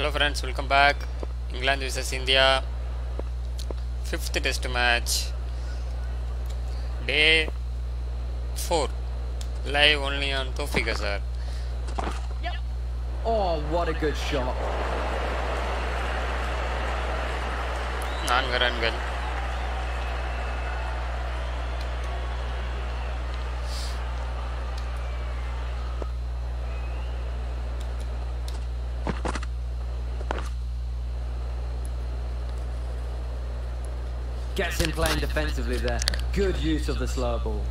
hello friends welcome back. England vs india. Fifth test match. Day 4 live only on Taufic Asar oh what a good shot. நான்கு ரன்கள் playing defensively there. Good use of the slow ball.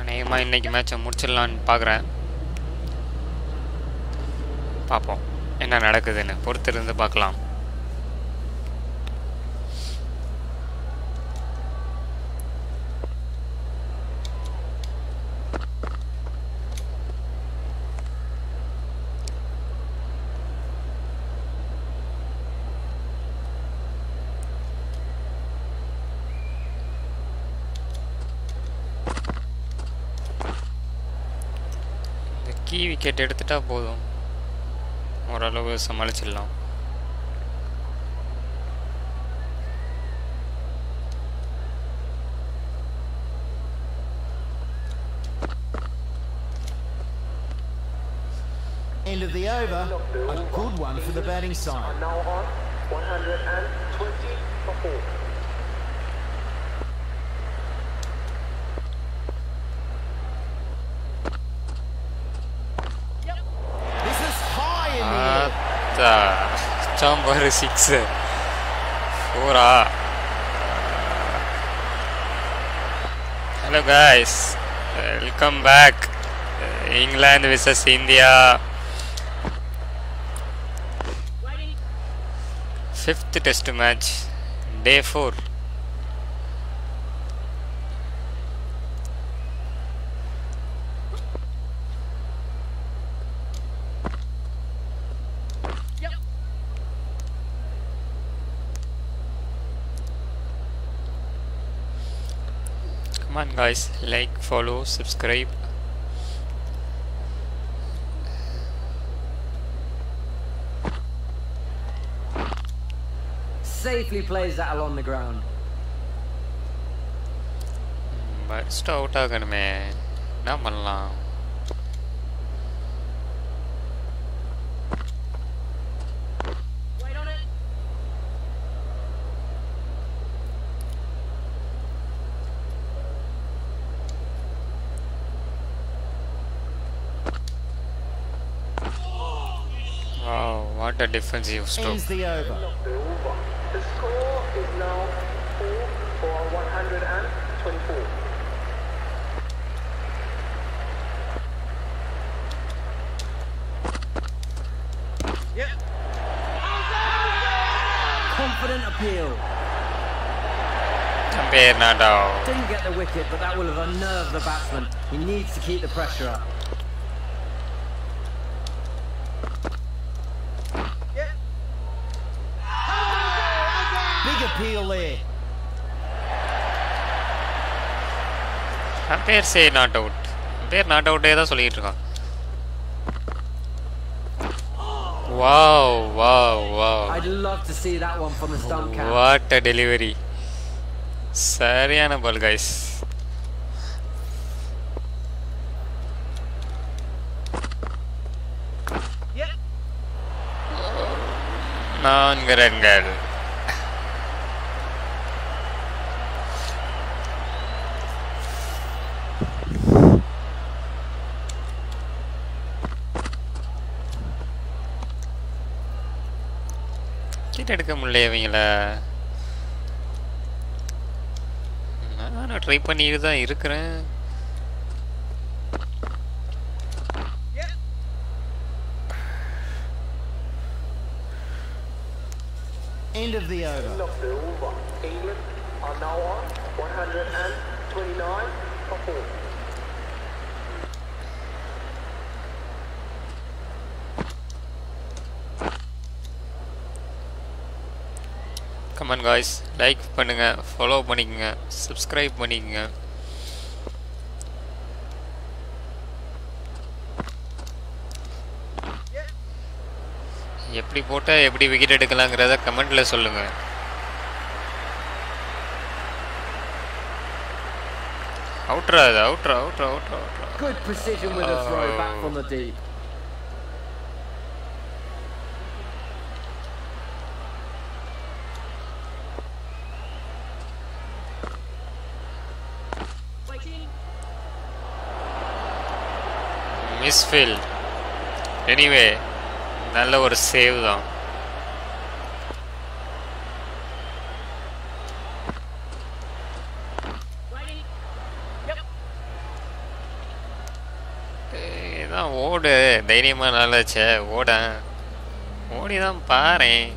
அநேகமாக இன்னைக்கு மேட்சை முடிச்சிடலான்னு பார்க்குறேன் பார்ப்போம் என்ன நடக்குதுன்னு பொறுத்திருந்து பார்க்கலாம் விக்கெட் எடுத்துட்டா போதும் ஓரளவு சமாளிச்சிடலாம் End of the over, a good one for the batting side. now on 120 for 4. number 6 Fora Hello guys. Welcome back. England vs India. Fifth test match. Day 4 guys, like, follow, subscribe. Safely plays that along the ground. First out ஆகணுமே என்ன பண்ணலாம் defensive stroke. Ends the over. The score is now 4 for 124. Confident appeal. Umpire not out. Didn't get the wicket, but that will have unnerved the batsman. He needs to keep the pressure up. Appeal there. Umpire say not out umpire not அவுட்டே தான் சொல்லிட்டு இருக்கான். Wow wow wow I'd love to see that one from the stump camp. What a delivery சரியான ball guys நான்கு ரன்கள் கிட்ட எடுக்க முடியல இவங்கள நானும் ட்ரை பண்ணிட்டு தான் இருக்கிறேன் End of the over. Of the over. England are now on 129 for 4. Comment guys like பண்ணுங்கள் ஃபாலோ பண்ணிக்கோங்க சப்ஸ்கிரைப் பண்ணிக்கோங்க எப்படி போட்டால் எப்படி விக்கெட் எடுக்கலாங்கிறத கமெண்டில் சொல்லுங்கள் Outra, outra, அவுட்ரா அவுட்ரா outra. Good precision with a throw back from the deep. Misfield anyway நல்ல ஒரு சேவ் தான். இதான் ஓடு. தைரியமா நல்லாச்சே ஓட. ஓடி தான் பாரேன்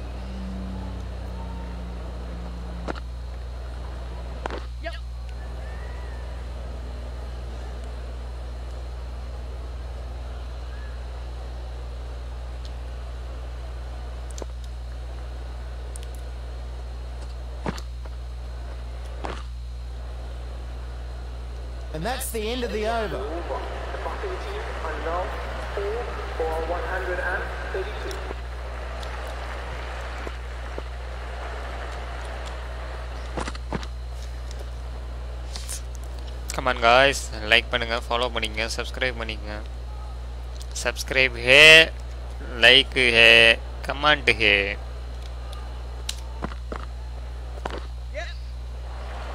that's the end of the over. The batting team are now 4 for 132. Come on guys like பண்ணுங்க ஃபாலோ பண்ணிக்கங்க சப்ஸ்கிரைப் பண்ணிக்கங்க subscribe hey like hey comment hey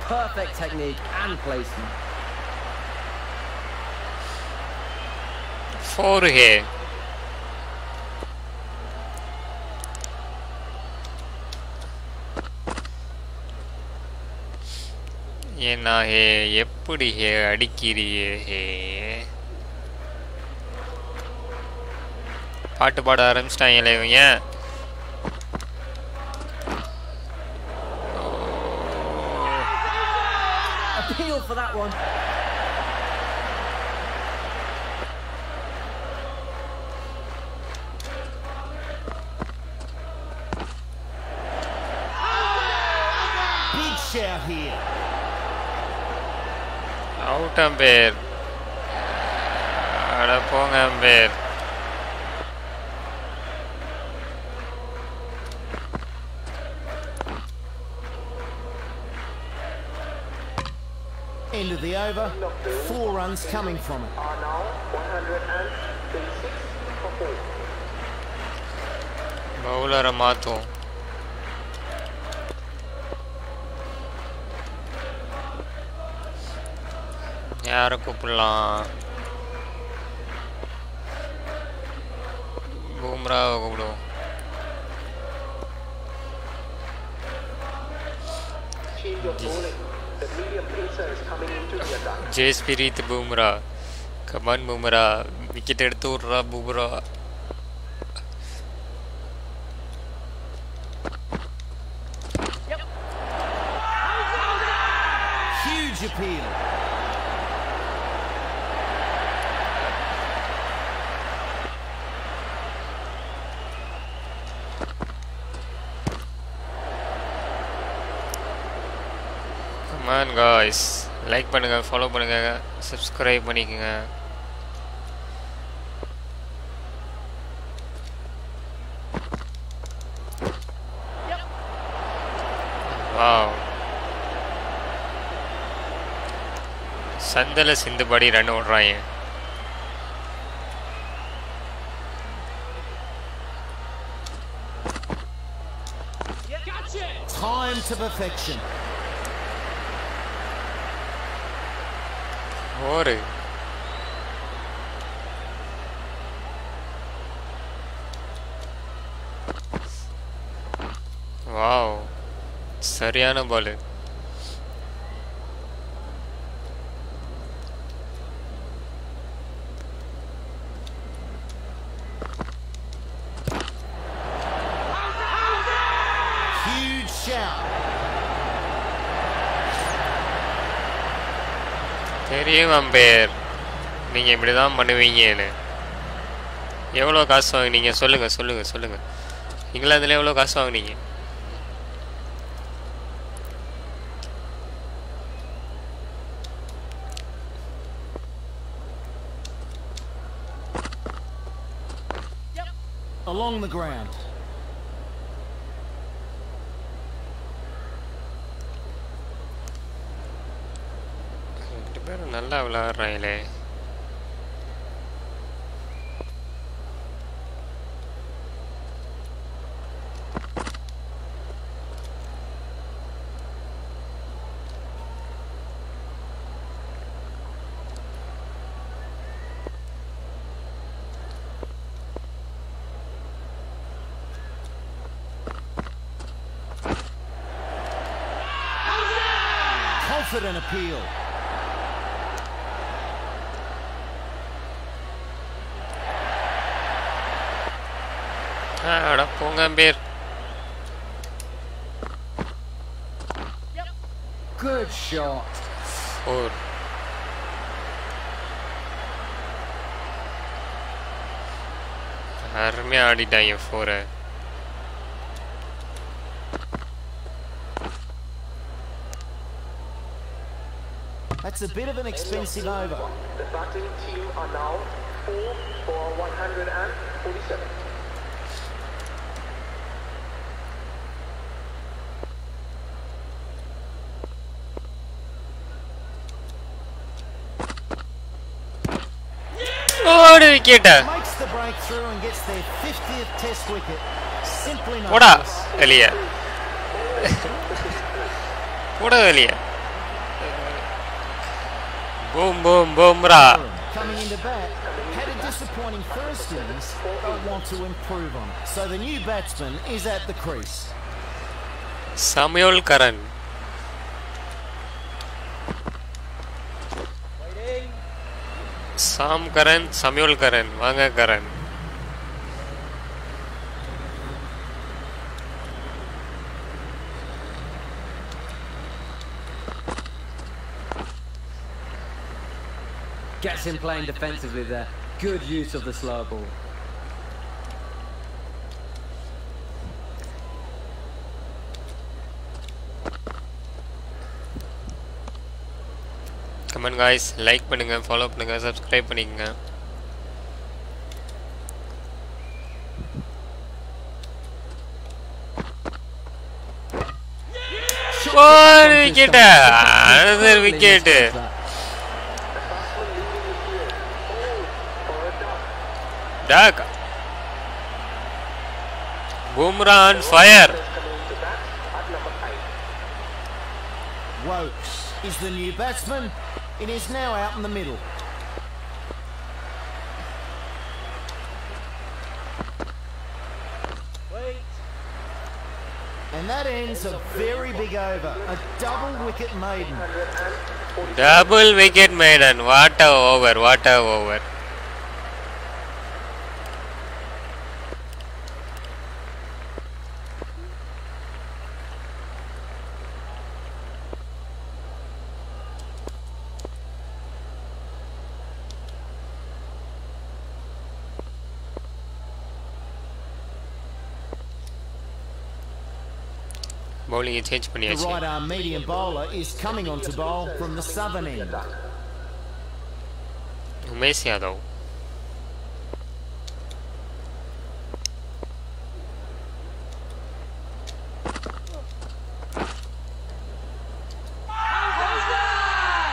Perfect technique and placement. Four hey hey எப்படி ஹே அடிக்கிறியே ஹே? பாட்டு பாட ஆரம்பிச்சிட்டாங்களே இவங்க. Appeal for that one. pongan ver. Ahora pongan ver. End of the over. Four runs coming from it. Bowler Amato. யாரை கூப்பிடலாம் பூம்ராவை கூப்பிடுவோம் Change of bowling. The medium pacer is coming into the attack. Jasprit Bumrah come on Bumrah wicket எடுத்து விட்றா Bumrah Huge appeal. Come on guys like பண்ணுங்க follow பண்ணுங்க subscribe பண்ணிக்கோங்க wow சந்தல சிந்துபடி run ஓடுறாங்க Time to perfection. हो सरिया वाओ सरियाना தெரியும் அம்பேர் நீங்கள் இப்படி தான் பண்ணுவீங்கன்னு. எவ்வளோ காசு வாங்குனீங்க? சொல்லுங்கள் சொல்லுங்கள் சொல்லுங்கள் இங்கிலாந்துல எவ்வளோ காசு வாங்குனீங்க? Along the ground. பேரும் நல்லா விளையாடுறாங்களே Confident appeal. Good shot. Four. Daar mi-a dat. That's a bit of an expensive over. The batting team are now 4 for 147. Wicket போடா வெளிய போட வெளிய boom boom Bumrah a disappointing first innings I want to improve on. So the new batsman is at the crease. Samuel Curran. சாம் கரண் சமயோல் கரண் வாங்க Karan Gets him playing defensively there. Good use of the slow ball. Guys like பண்ணுங்க follow பண்ணுங்க subscribe பண்ணிக்கங்க. ஒரு wicket another wicket talk Bumrah on fire Wokes is the new batsman. It is now out in the middle. And that ends a very big over. A double wicket maiden. Double wicket maiden. What a over, what a over. பவுலிங்கை change The பண்ணியாச்சு right arm medium bowler is coming on to bowl from the southern end. Umesh Yadav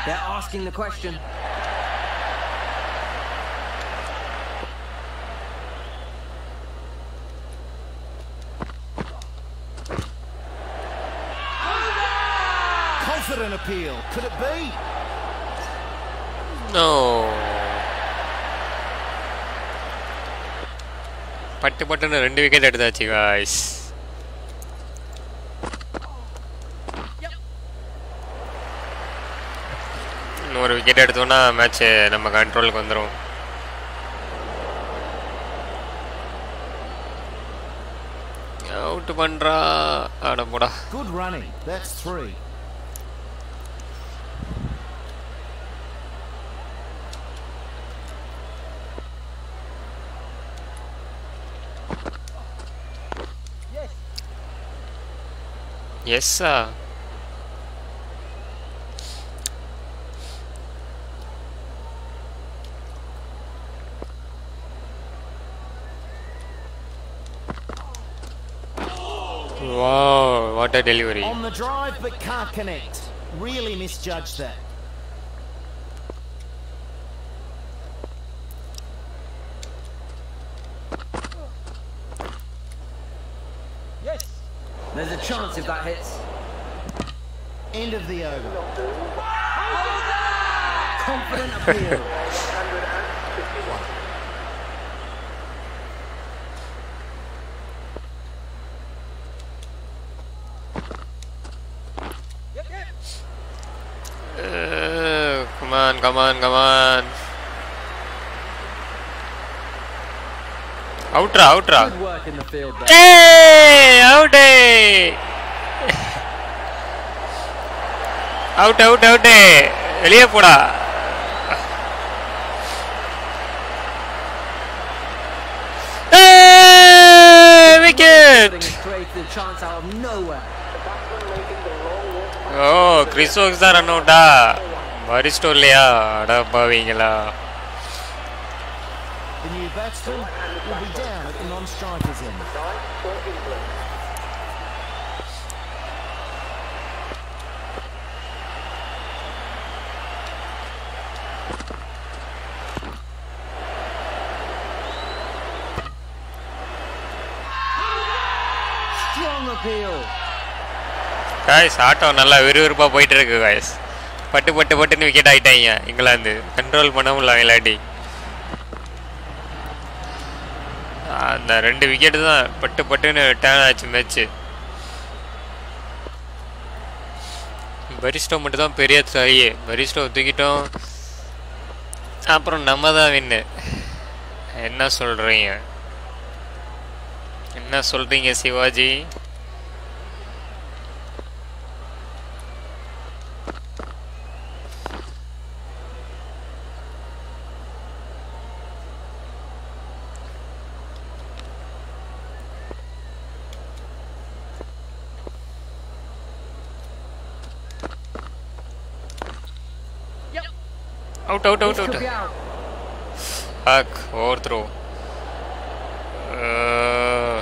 They're asking the question. could it be? No. பட்டு பட்டுன்னு ரெண்டு wicket எடுத்தாச்சு guys இன்னொரு wicket எடுத்தோம்னா match நம்ம கண்ட்ரோலுக்கு வந்துடும் அவுட் பண்ணுறா அட போடா. Good running that's 3 Yes, sir. Wow, what a delivery. On the drive, but can't connect. Really misjudged that. If that hits. End of the over. Confident appeal. 151. Uh, come on, come on, come on. Outra, outra. Good work in the field there. Hey, out, out out out வெளியே போடா. Wicket oh Chris தான் run அவுட்டா வரிஸ்டோ இல்லையா? அடப்பாவீங்களா? The. Guys ஆட்டம் நல்லா விறுவிறுப்பாக போயிட்டு இருக்கு guys பட்டு பட்டு பட்டுன்னு விக்கெட் ஆகிட்டாங்க இங்கிலாந்து. கண்ட்ரோல் பண்ண முடியல இல்லாட்டி. அந்த ரெண்டு விக்கெட்டு தான் பட்டு பட்டுன்னு டேர்ன் ஆச்சு மேட்ச்சு பரிஸ்டோ மட்டும் தான் பெரிய தாயே பரிஸ்டோ தூக்கிட்டோம். அப்புறம் நம்ம தான் வின்னு என்ன சொல்கிறீங்க என்ன சொல்கிறீங்க Shivaji? Out, out, out, This out. could be out. Fuck, overthrow. Uh,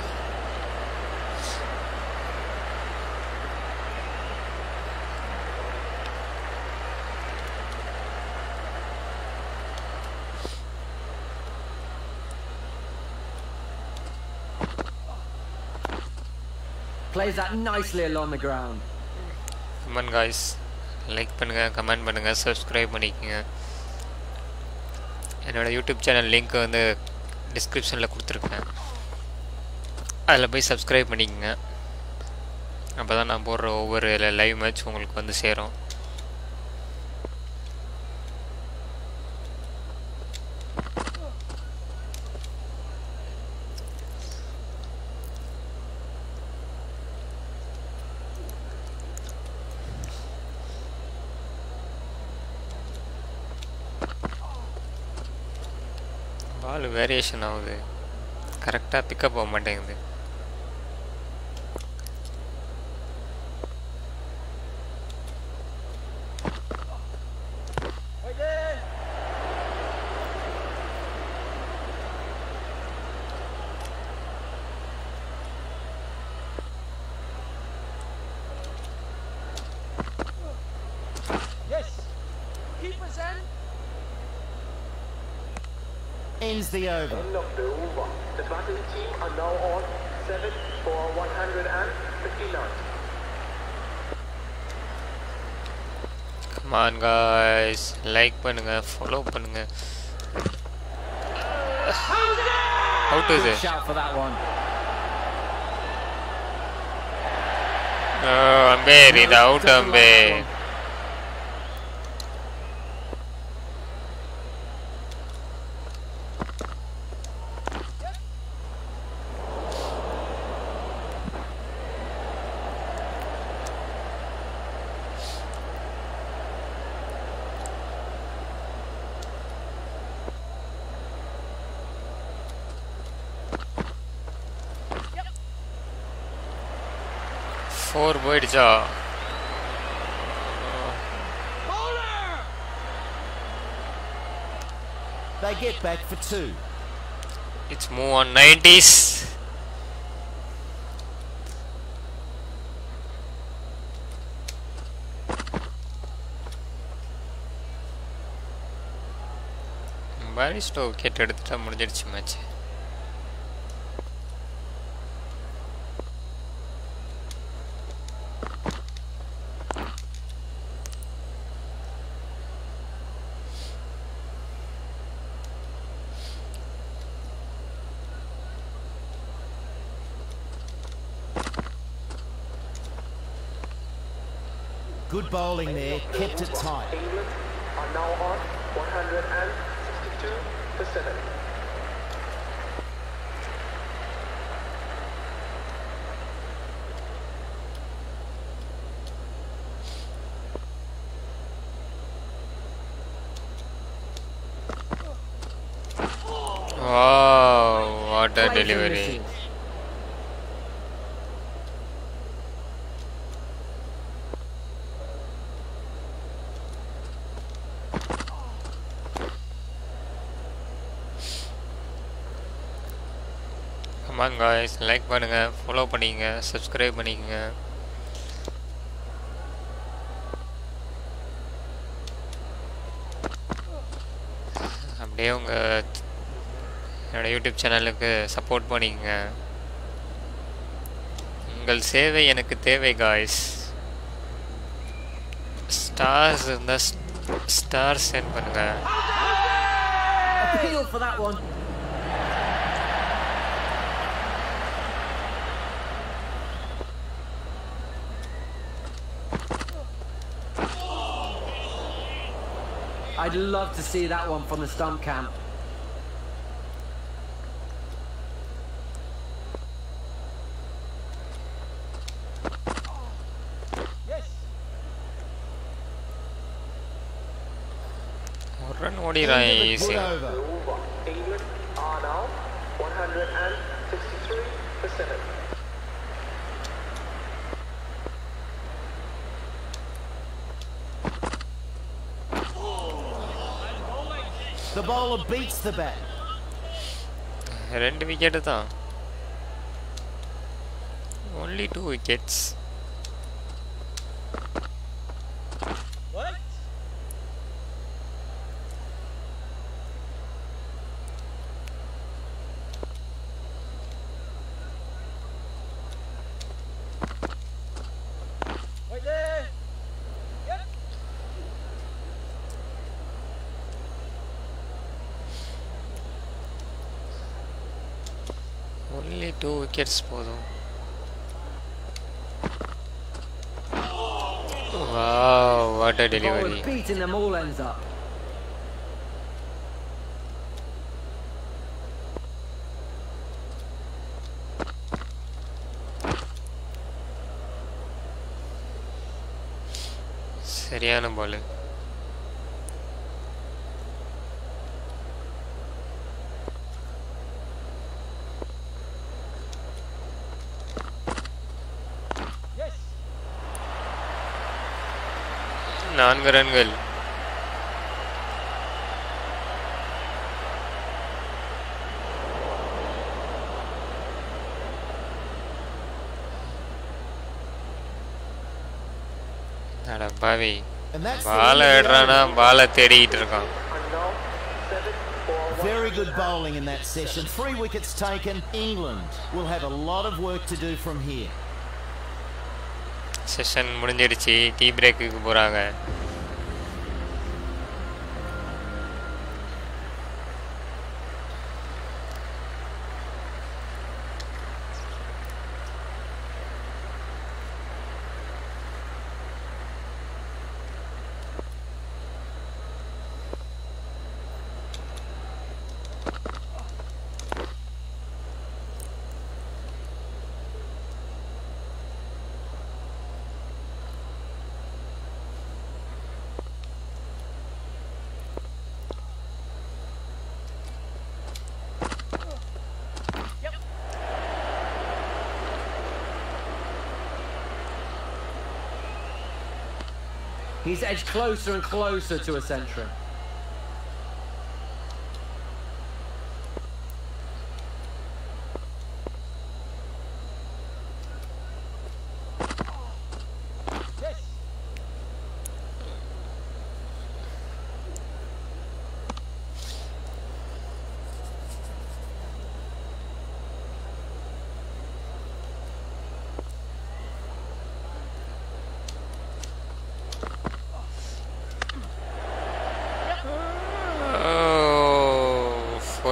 Plays that nicely along the ground. Comment guys like பண்ணுங்கள் கமெண்ட் பண்ணுங்கள் சப்ஸ்கிரைப் பண்ணிக்கோங்க என்னோடய யூடியூப் சேனல் லிங்க் வந்து டிஸ்கிரிப்ஷனில் கொடுத்துருக்கேன். அதில் போய் சப்ஸ்கிரைப் பண்ணிக்கோங்க. அப்போ தான் நான் போடுற ஒவ்வொரு லைவ் மேட்ச் உங்களுக்கு வந்து சேரும் பால் வேரியேஷன் ஆகுது. கரெக்டாக பிக்கப் ஆக மாட்டேங்குது. Ends the over. End of the over. The batting team are now on 7 for 159. Come on guys like பண்ணுங்க ஃபாலோ பண்ணுங்க அவுட் இது Shout for that one. Ampere இது அவுட் அம்பேர் ஃபோர் போயிடுச்சா They get back for two. It's move on nineties Bairstow wicket எடுத்துட்டா முடிஞ்சிடுச்சு match Good bowling there, kept it tight. England are now on 162 வாங்க guys like பண்ணுங்க follow பண்ணிக்கங்க subscribe பண்ணிக்கங்க. அப்படியே உங்கள் என்னோட யூடியூப் சேனலுக்கு சப்போர்ட் பண்ணிக்கங்க. உங்கள் சேவை எனக்கு தேவை காய்ஸ் ஸ்டார்ஸ் இருந்தால் ஸ்டார் சென்ட் பண்ணுங்கள் I'd love to see that one from the stump camp. Run OD रहा है are now 163%. bowler beats the bat. ரெண்டு விக்கெட்டு தான் only two wickets beating them all ends up. சரியான பால் நான்கு ரன்கள் அட பாவி பாலை எடுறானா. பாலை தேடிக்கிட்டு இருக்கான் And now 7 for 1. Very good bowling in that session. Three wickets taken. England will have a lot of work to do from here. Session முடிஞ்சிடுச்சு டீ பிரேக்குக்கு போகிறாங்க He's edged closer and closer to a century.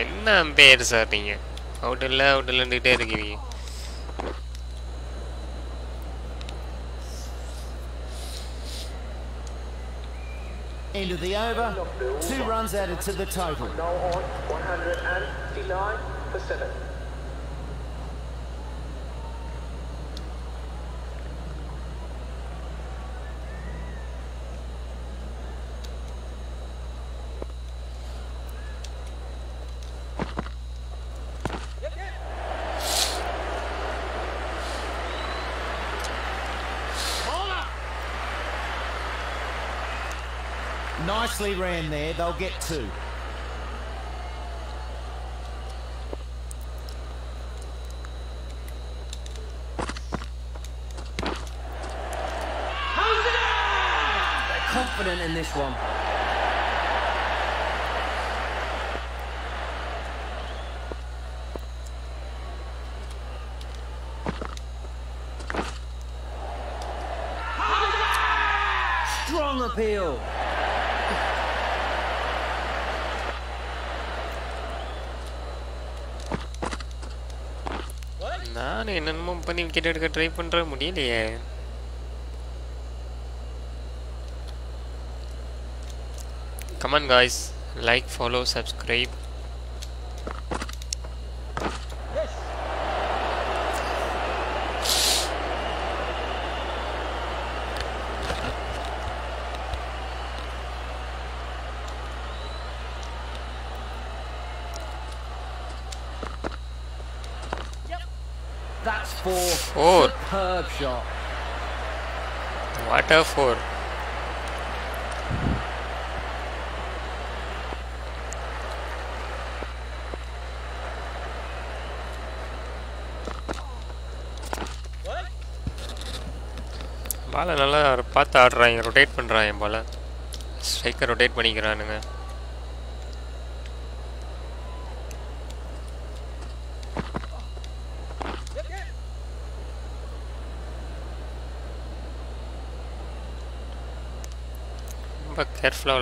என்ன பேர் sir நீங்க out இல்லை out இல்லைன்னுட்டே இருக்கிறீங்க End of the over. Two runs added to the total. Now on 159 for 7. Nicely ran there. They'll get two. They're confident in this one. Strong appeal. நான் என்னென்னமோ பண்ணி wicket எடுக்க try பண்ற முடியலையே. Come on guys like follow subscribe what four பாலை நல்லா பார்த்து ஆடுறாங்க ரொட்டேட் பண்ணுறாங்க பாலை. ஸ்ட்ரைக்கர் ரொட்டேட் பண்ணிக்கிறானுங்க. flow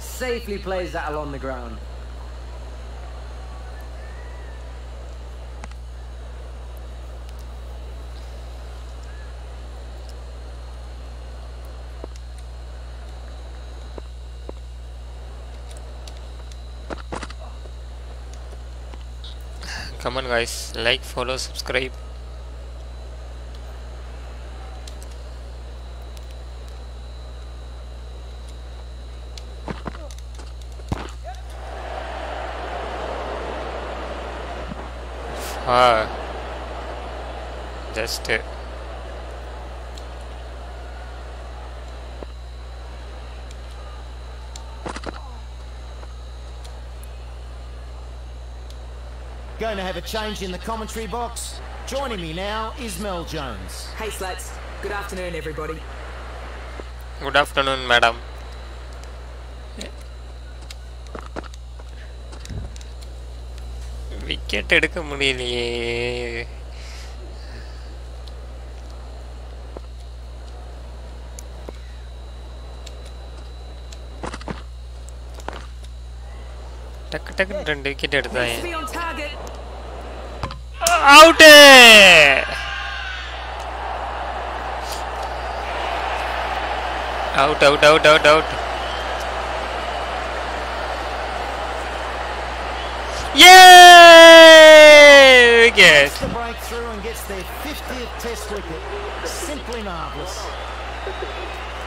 Safely plays that along the ground. Come on guys. Like follow subscribe. Ah just uh, Going to have a change in the commentary box. Joining me now is Mel Jones. Hey Slats, good afternoon everybody. good afternoon madam wicket எடுக்க முடியலையே டக்கு டக்குன்னு ரெண்டு wicket Needs to எடுத்தாங்க আউটে out out out out out Yay! Wicket.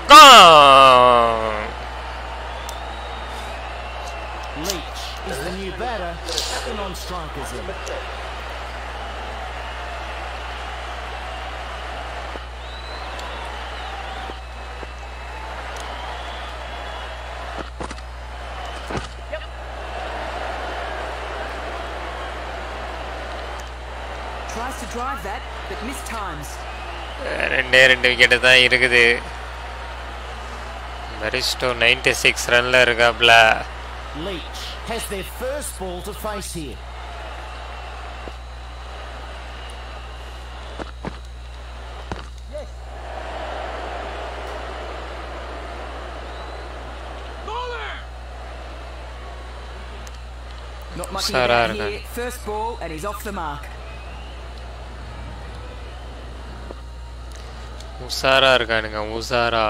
Gone. Leach is the new batter in on strike strikers in. ரெண்டே ரெண்டு wicket தான் இருக்குது பரிஸ்டோ நைன்டி சிக்ஸ் ரனில் இருக்காப்ல Leach has their first ball to face here. Not mucking Sarah about Argan. here. First ball, and he's off the mark. உஷாரா இருக்கானுங்க உஷாரா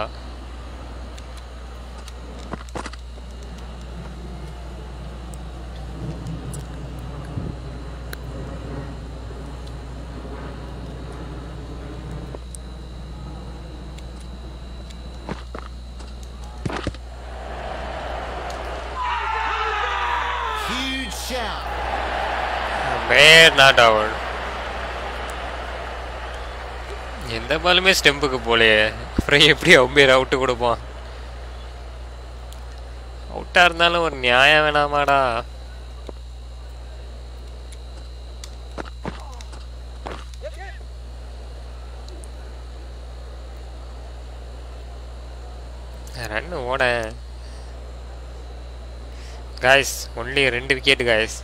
Huge shout. Meir not out எந்த பாலுமே ஸ்டெம்புக்கு போலையே அப்புறம் எப்படி அம்பேர் அவுட்டு கொடுப்பான்? அவுட்டாக இருந்தாலும் ஒரு நியாயம் வேணாமாடா. ரன் ஓட. காய்ஸ் ஒன்லி ரெண்டு விக்கெட் காய்ஸ்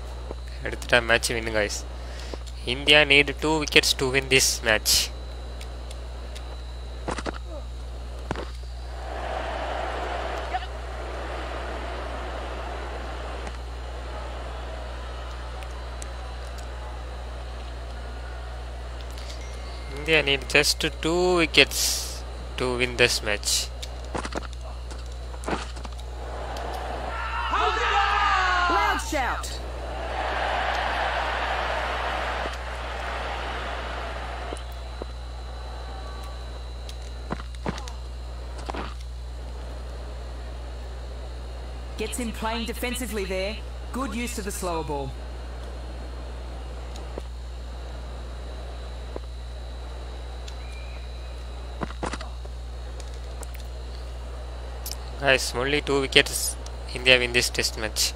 எடுத்துட்டா match win guys India need two wickets to win this match need just two wickets to win this match. Loud shout. Gets him playing defensively there. Good use of the slower ball. Guys, only two wickets India win this test match.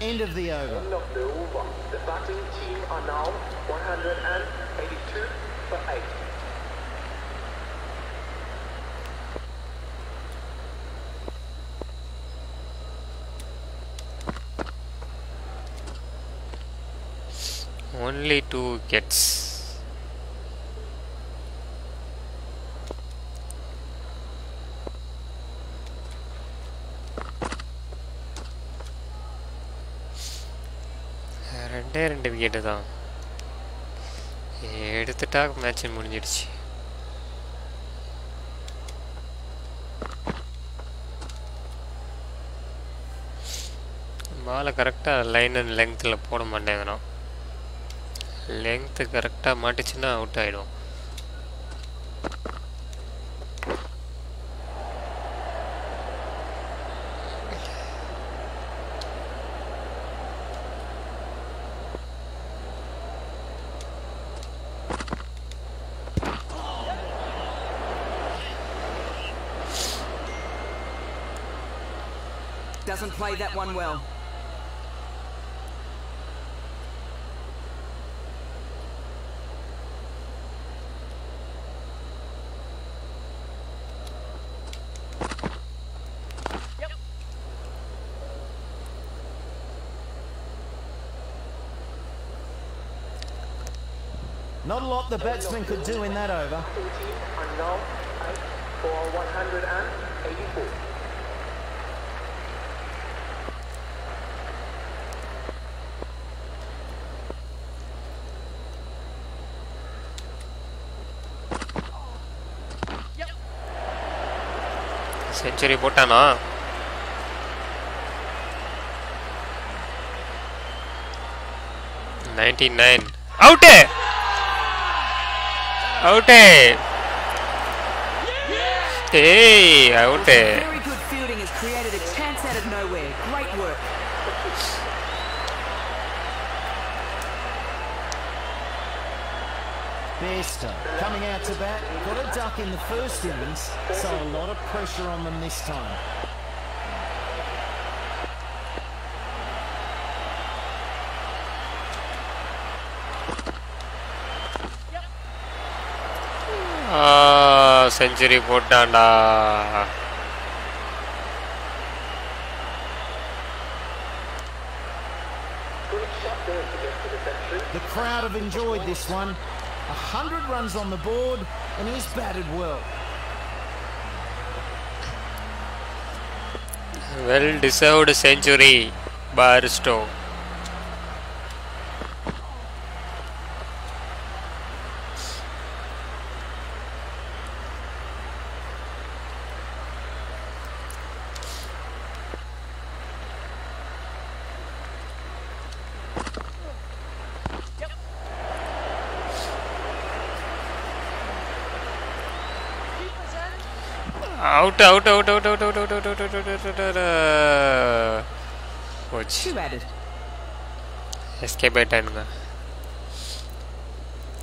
End of the over. End of the over. The batting team are now 182 for 8. Only two wickets. ரெண்டே ரெண்டு wicket தான். எடுத்துட்டா match முடிஞ்சிடுச்சு. பாலை கரெக்டாக line and லெங்த்தில் போட மாட்டேங்கிறான் length கரெக்டாக மாட்டுச்சுன்னா அவுட் ஆகிடும் Doesn't play that one well. Not a lot the batsman could do in that over. Batting team are now 8 for 184. Century போட்டானா ninety nine out Outie! Stay outie! Very good fielding has created a chance out of nowhere. Great work. Bester coming out to bat, got a duck in the first innings, so a lot of pressure on them this time. Century போட்டான்டா uh, The crowd have enjoyed this one. A hundred runs on the board, and he's batted well. Well deserved century by out, out, out, out, out, out, out, out, out, out, out, out, out, Watch. Escape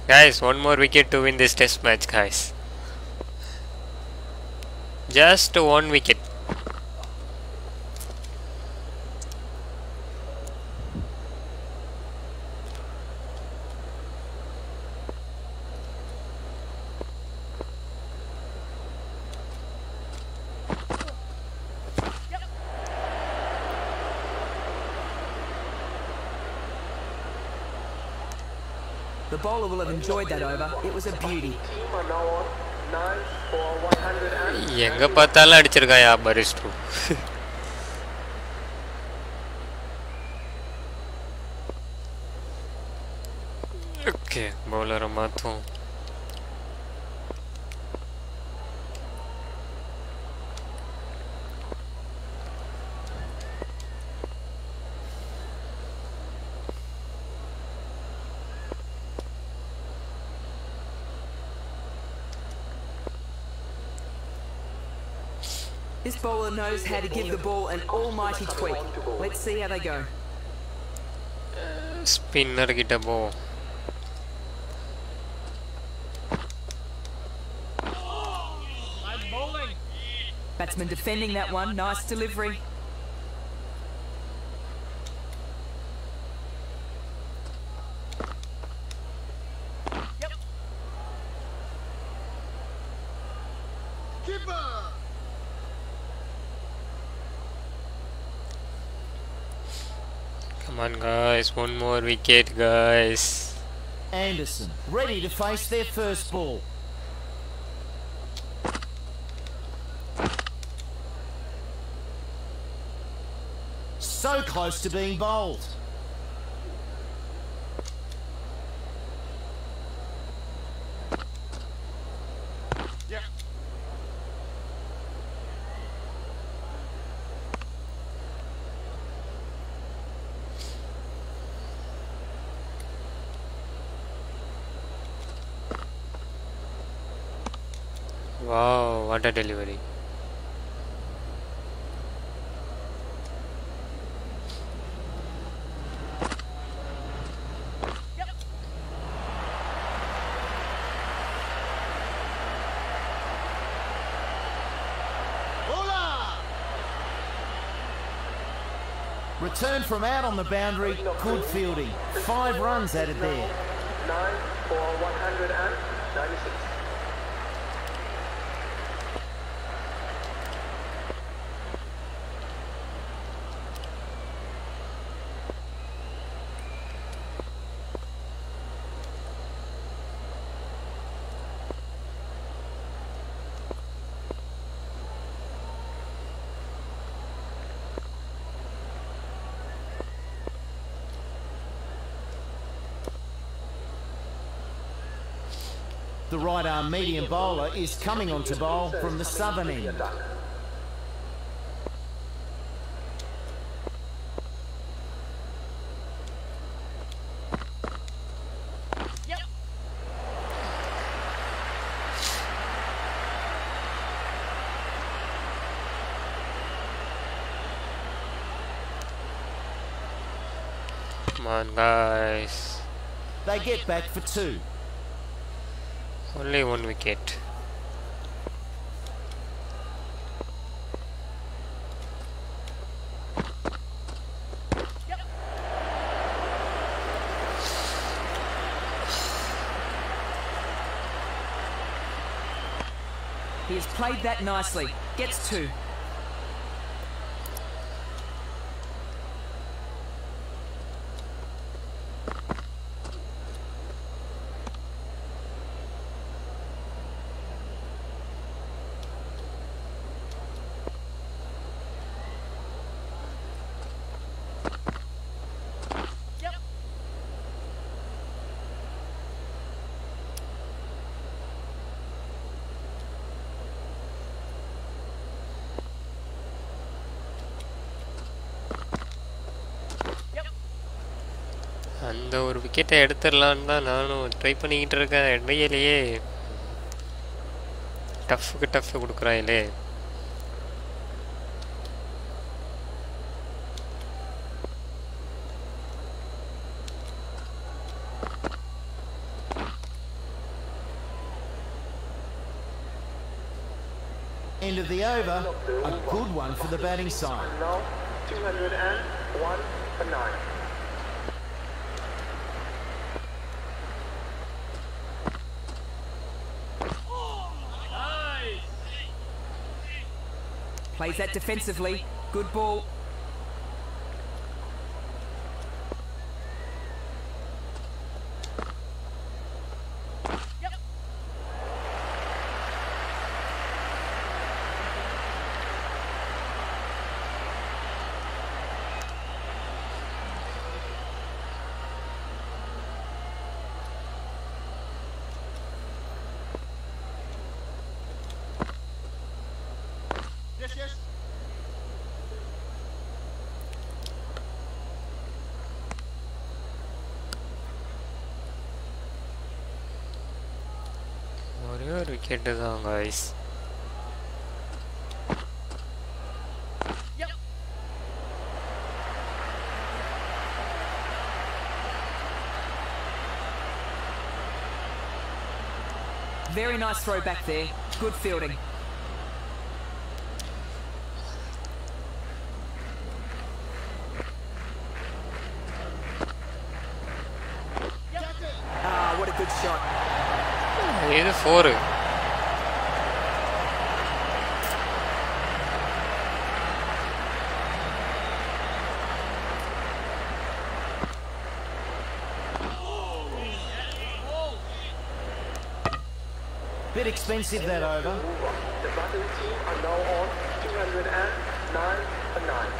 Guys, one more wicket to win this test match, guys. Just one wicket. Will have enjoyed that over. It was a beauty. எங்க பார்த்தாலும் அடிச்சிருக்கான் யா பரிஸ்டோ okay பவுலரை மாற்றும் This bowler knows how to give the ball an almighty tweak. Let's see how they go. Spinner கிட்ட போ Batsman defending that one. Nice delivery. One more wicket, guys. Anderson, ready to face their first ball. So close to being bowled. Wow, a delivery. Return from out on the boundary, good fielding. Five runs added there. 9 for 196. Right arm medium bowler is coming on to bowl from the southern end. Come on, guys. They get back for two. Only one wicket. He has played that nicely. Gets two. அந்த ஒரு விக்கெட்டை எடுத்துடலான்னு தான் நானும் try பண்ணிக்கிட்டு இருக்கேன் இடையிலேயே டஃப்புக்கு tough கொடுக்குறாங்களே End of the over. A good one for the batting side. Now 201 for 9. Plays that defensively. Good ball. ஒரே ஒரு விக்கெட்டு தான் guys Very nice throw back there. Good fielding. Bit expensive that over. The team are now on 209 for 9.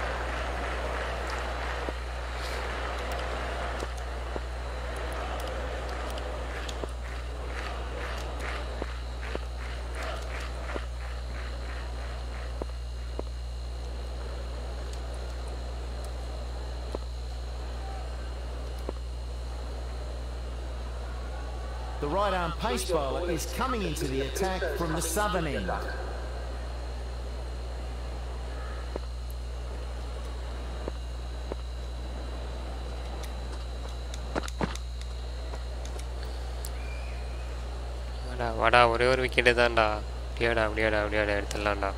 The right arm pace bowler is coming into the attack from the southern end. வாடா வாடா ஒரே ஒரு wicket தான்டா அப்படியாடா அப்படியாடா அப்படியாடா எடுத்துடலாம்டா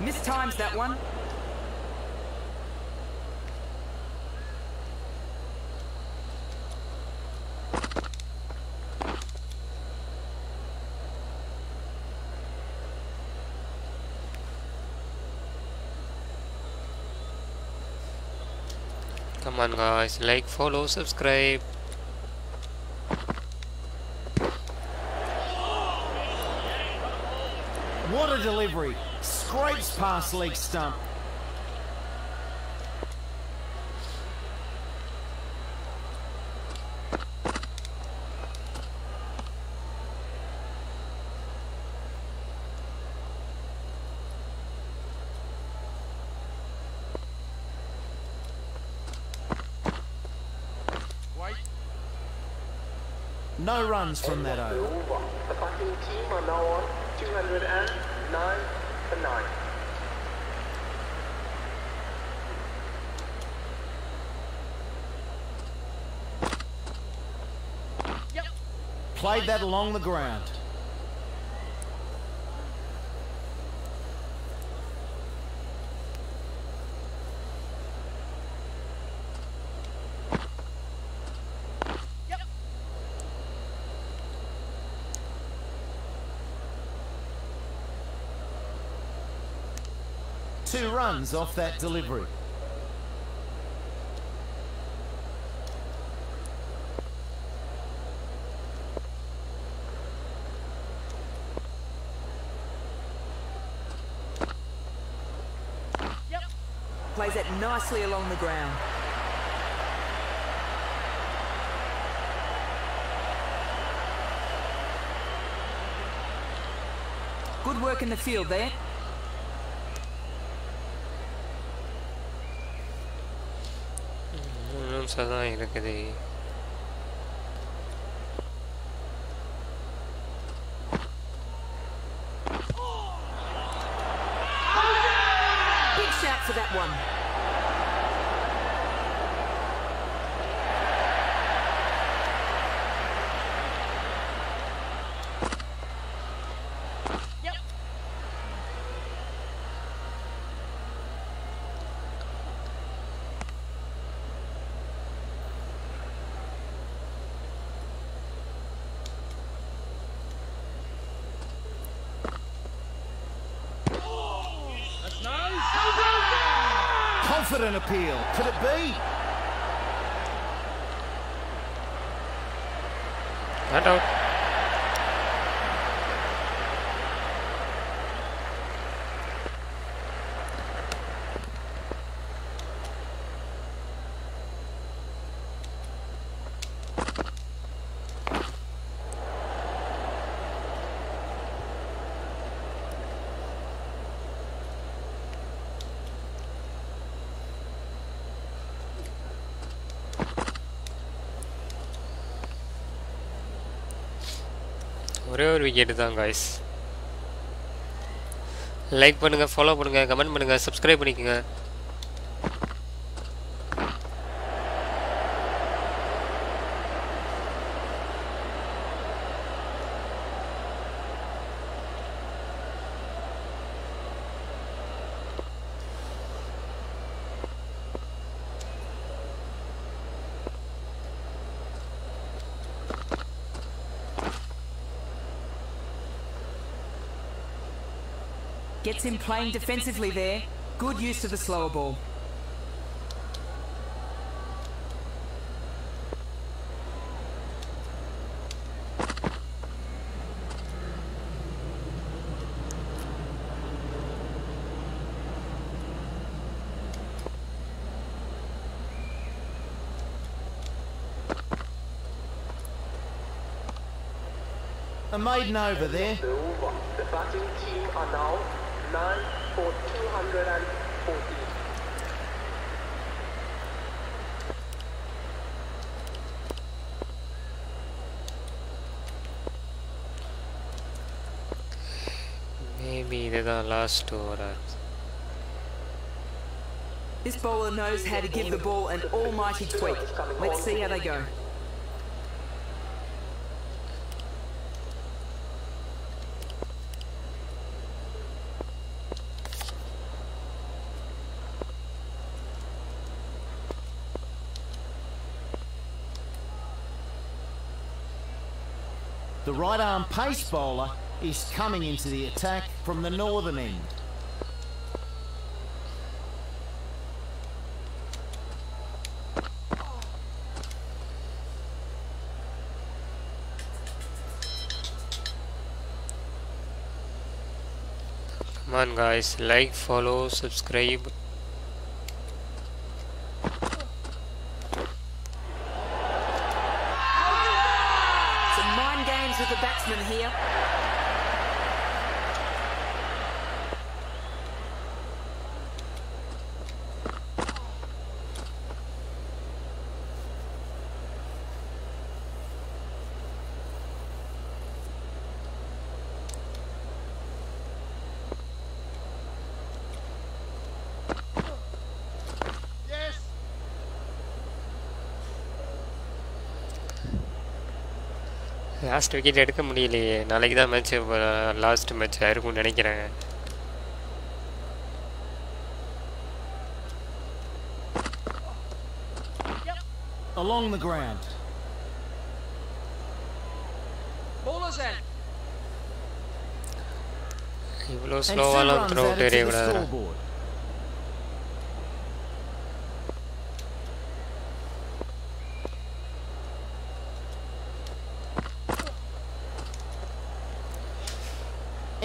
Mistimes that one. Come on guys, like, follow, subscribe. What a delivery. Scrapes past leg stump. No runs from that over. The batting team are now on 209 for 9. Played that along the ground. two runs off that delivery. Plays that nicely along the ground. Good work in the field there. புதுசாக தான் இருக்குது. Confident appeal. Could it be? ஒரே ஒரு wicket தான் guys like பண்ணுங்கள் follow பண்ணுங்கள் comment பண்ணுங்கள் subscribe பண்ணிக்கோங்க. Gets him playing defensively there. Good use of the slower ball. A maiden over there. The batting team are now 9 for 240. Maybe they're last two. This bowler knows how to give the ball an almighty tweak. Let's see how they go. The right arm pace bowler is coming into the attack from the northern end. Come on guys, like, follow, subscribe. Some mind games with the batsman here. Last wicket எடுக்க முடியலையே நாளைக்கு தான் match last match இருக்கும்னு நினைக்கிறேன் Along the ground. இவ்வளோ And two ஸ்லோவாலாம் runs throw out added to the எறியக்கூடாது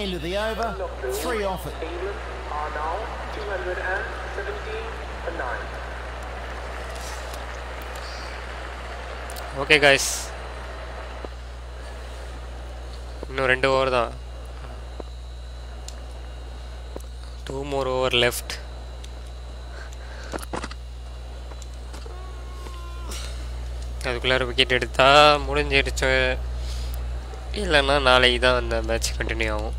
End of the over. Three off it. England are now 217 for 9. Okay guys இன்னும் ரெண்டு over தான் டூ மோர் ஓவர் லெஃப்ட் அதுக்குள்ளார wicket எடுத்தால் முடிஞ்சிடுச்சு இல்லைன்னா நாளைக்கு தான் அந்த மேட்ச் கண்டினியூ ஆகும்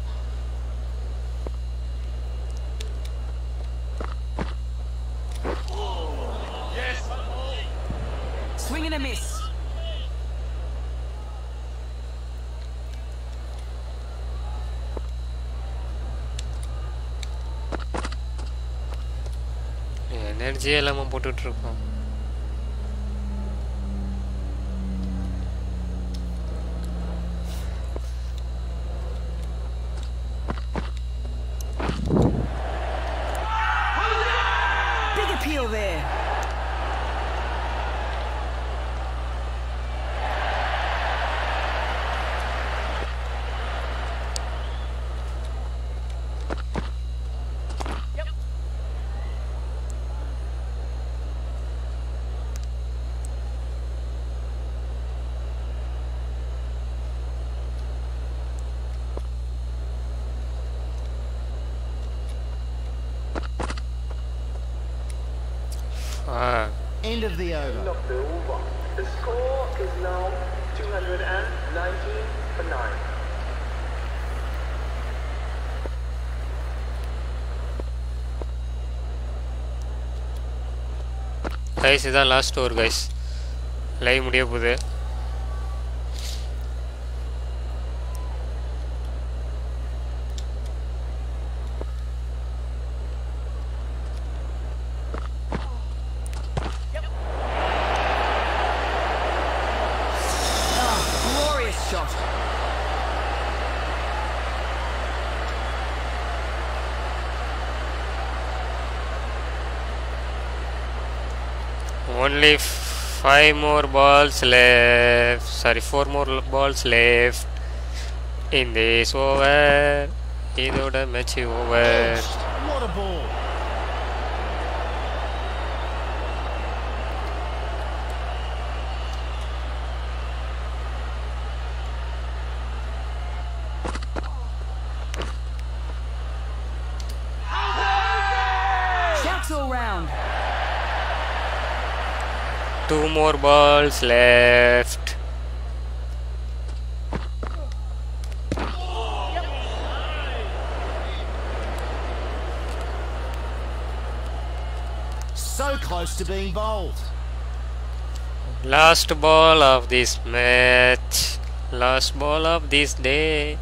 போட்டுட்ருக்கோம் Big appeal there. ஆ End of the over. Of the over. The score is now 219 for 9. Guys இதான் லாஸ்ட் ஓவர் கைஸ் லைவ் முடிய போகுது. five more balls left sorry four more l- balls left in this over இதோட match over more balls left. So close to being bowled. Last ball of this match. Last ball of this day.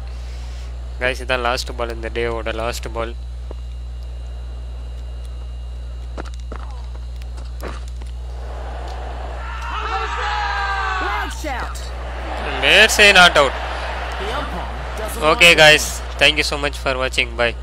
Guys, the last ball in the day or the last ball. Say not out. The umpire doesn't Okay, guys. Thank you so much for watching. Bye.